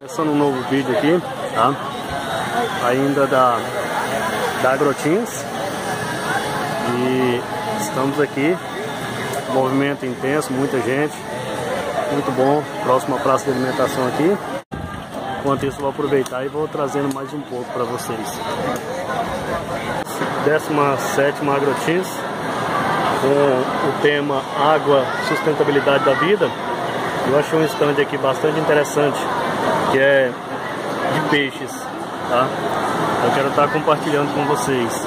Começando um novo vídeo aqui, tá? Ainda da, da. E estamos aqui, movimento intenso, muita gente, muito bom, próxima praça de alimentação aqui. Enquanto isso, vou aproveitar e vou trazendo mais um pouco para vocês. 17 Agrotins, com o tema Água, Sustentabilidade da Vida. Eu achei um stand aqui bastante interessante que é de peixes, tá? Eu quero estar compartilhando com vocês.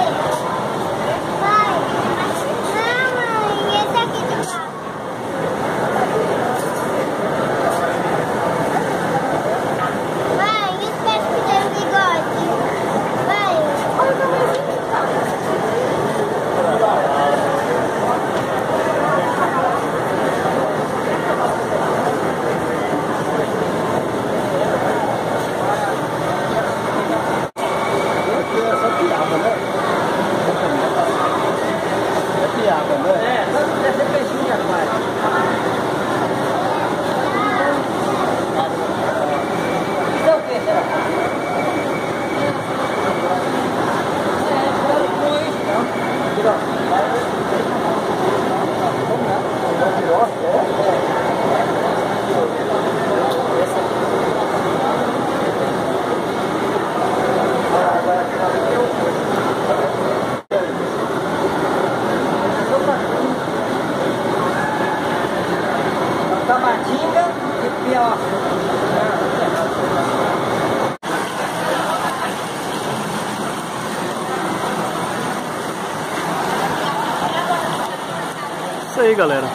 Aí, galera.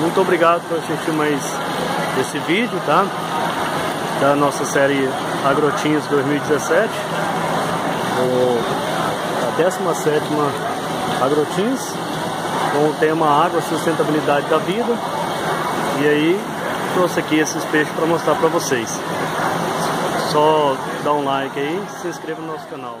Muito obrigado por assistir mais esse vídeo, tá? Da nossa série Agrotinhos 2017. O, a 17 Agrotinhos, com o tema Água, Sustentabilidade da Vida. E aí, trouxe aqui esses peixes para mostrar para vocês. Só dá um like aí se inscreva no nosso canal.